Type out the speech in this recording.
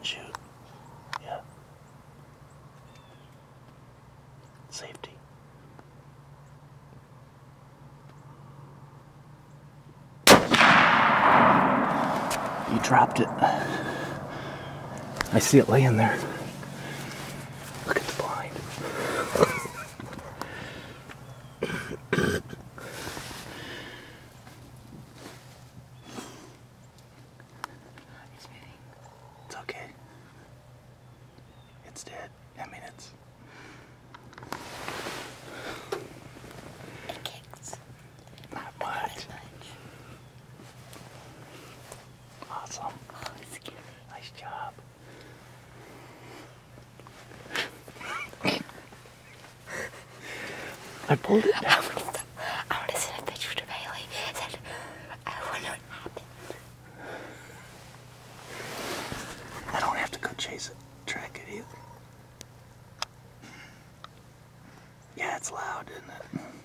can shoot. Yeah. Safety. He dropped it. I see it laying there. Look at the blind. It's dead. I mean, it's. It kicks. Not much. Awesome. Oh, it's. Nice job. I pulled it down. I want to send a picture to Bailey. Said, I wonder what happened. I don't have to go chase it, track it either. It's loud, isn't it?